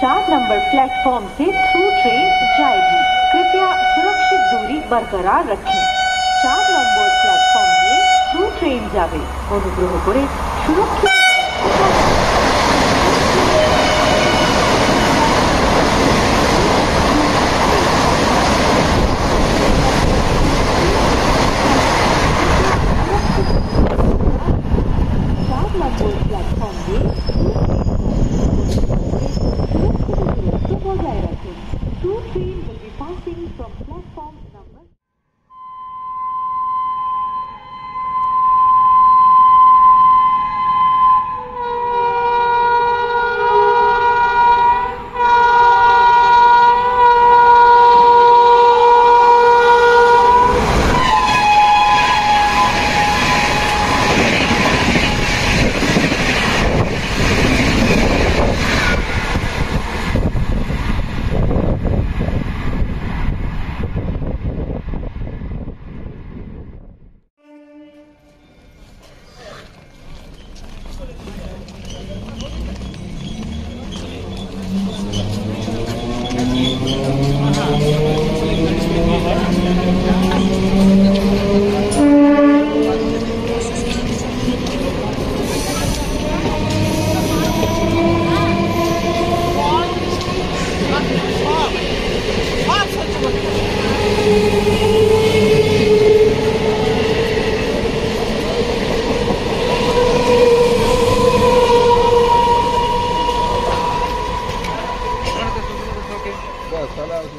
चार number platform से through train जाएगी कृपया सुरक्षित दूरी बरकरार रखें চার নম্বর প্ল্যাটফর্ম দিয়ে থ্রু ট্রেন যাবে অনুগ্রহ করে সুরক্ষিত Hello,